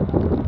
Thank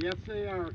Yes, they are.